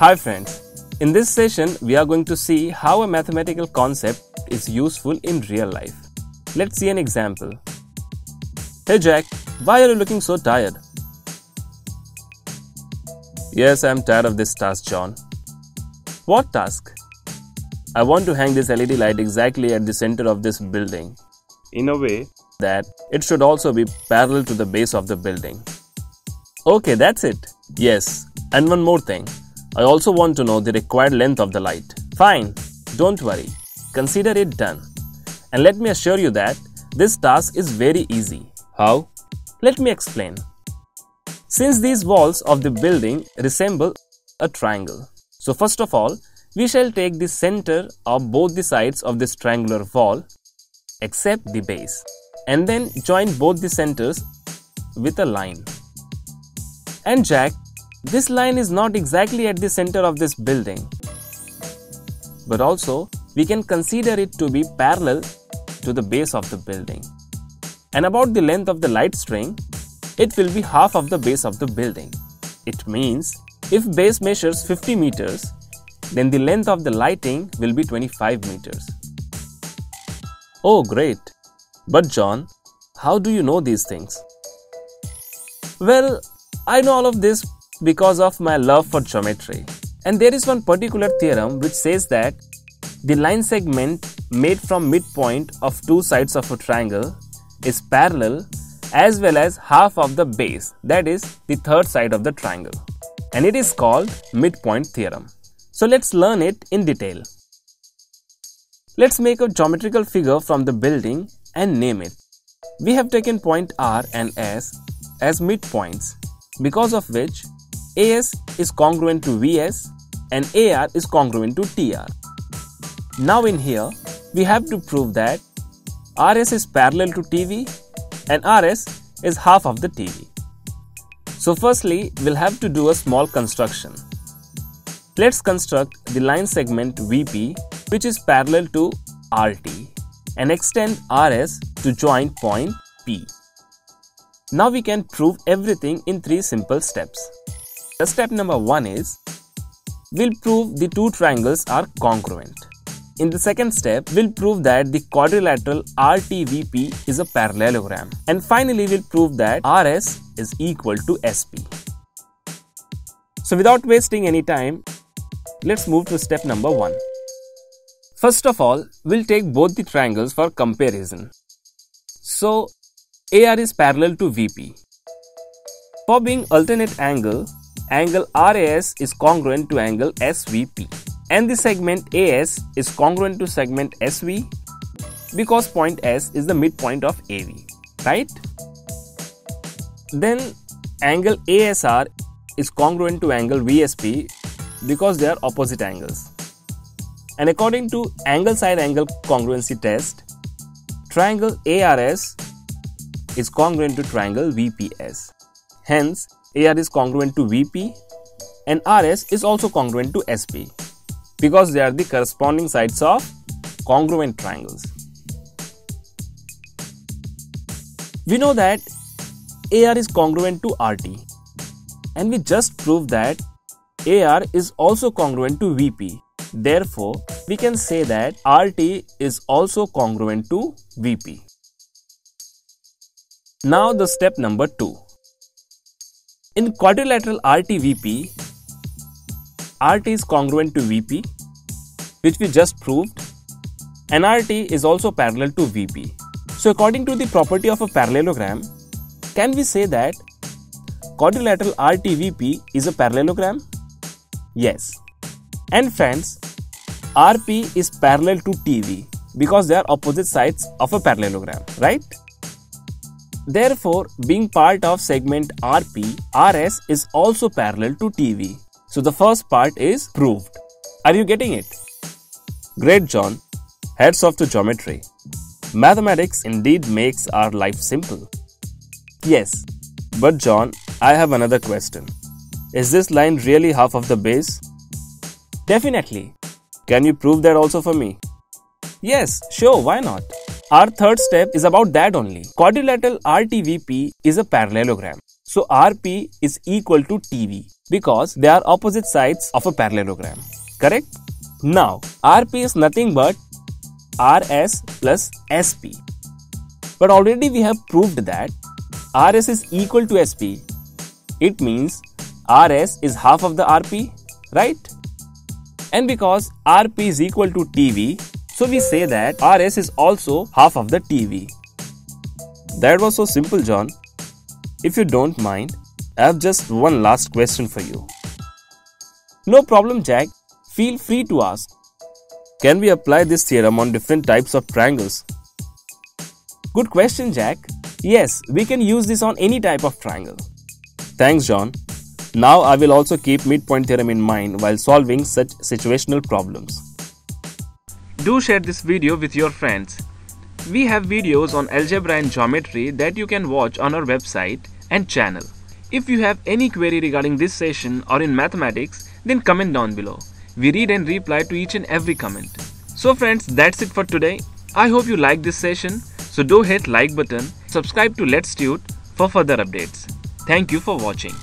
Hi friends, in this session we are going to see how a mathematical concept is useful in real life. Let's see an example. Hey Jack, why are you looking so tired? Yes, I am tired of this task, John. What task? I want to hang this LED light exactly at the center of this building in a way that it should also be parallel to the base of the building. Okay, that's it. Yes, and one more thing. I also want to know the required length of the light. Fine, don't worry. Consider it done. And let me assure you that this task is very easy. How? Let me explain. Since these walls of the building resemble a triangle. So first of all, we shall take the center of both the sides of this triangular wall except the base and then join both the centers with a line. And Jack, this line is not exactly at the center of this building. But also, we can consider it to be parallel to the base of the building. And about the length of the light string, it will be half of the base of the building. It means if base measures 50 meters, then the length of the lighting will be 25 meters. Oh, great! But John, how do you know these things? Well, I know all of this because of my love for geometry. And there is one particular theorem which says that the line segment made from midpoint of two sides of a triangle is parallel as well as half of the base, that is, the third side of the triangle. And it is called midpoint theorem. So let's learn it in detail. Let's make a geometrical figure from the building and name it. We have taken point R and S as midpoints, because of which AS is congruent to VS and AR is congruent to TR. Now in here, we have to prove that RS is parallel to TV and RS is half of the TV. So firstly, we'll have to do a small construction. Let's construct the line segment VP which is parallel to RT and extend RS to join point P. Now we can prove everything in three simple steps. The step number 1 is we'll prove the two triangles are congruent. In the second step, we'll prove that the quadrilateral RTVP is a parallelogram. And finally, we'll prove that RS is equal to SP. So without wasting any time, let's move to step number 1. First of all, we'll take both the triangles for comparison. So AR is parallel to VP. For being alternate angle, angle RAS is congruent to angle SVP and the segment AS is congruent to segment SV because point S is the midpoint of AV, right? Then angle ASR is congruent to angle VSP because they are opposite angles. And according to angle side angle congruency test, triangle ARS is congruent to triangle VPS. Hence, AR is congruent to VP and RS is also congruent to SP because they are the corresponding sides of congruent triangles. We know that AR is congruent to RT and we just proved that AR is also congruent to VP. Therefore, we can say that RT is also congruent to VP. Now the step number 2. In quadrilateral RT-VP, RT is congruent to VP, which we just proved, and RT is also parallel to VP. So according to the property of a parallelogram, can we say that quadrilateral RT-VP is a parallelogram? Yes. And friends, RP is parallel to TV because they are opposite sides of a parallelogram, right? Therefore, being part of segment RP, RS is also parallel to TV. So the first part is proved. Are you getting it? Great, John. Heads off to geometry. Mathematics indeed makes our life simple. Yes, but John, I have another question. Is this line really half of the base? Definitely. Can you prove that also for me? Yes, sure, why not? Our third step is about that only. Quadrilateral RTVP is a parallelogram. So RP is equal to TV because they are opposite sides of a parallelogram. Correct? Now RP is nothing but RS plus SP. But already we have proved that RS is equal to SP. It means RS is half of the RP, right? And because RP is equal to TV, so we say that RS is also half of the TV. That was so simple, John. If you don't mind, I have just one last question for you. No problem, Jack. Feel free to ask. Can we apply this theorem on different types of triangles? Good question, Jack. Yes, we can use this on any type of triangle. Thanks, John. Now I will also keep midpoint theorem in mind while solving such situational problems. Do share this video with your friends. We have videos on algebra and geometry that you can watch on our website and channel. If you have any query regarding this session or in mathematics, then comment down below. We read and reply to each and every comment. So friends, that's it for today. I hope you liked this session. So do hit like button, subscribe to Let's Tute for further updates. Thank you for watching.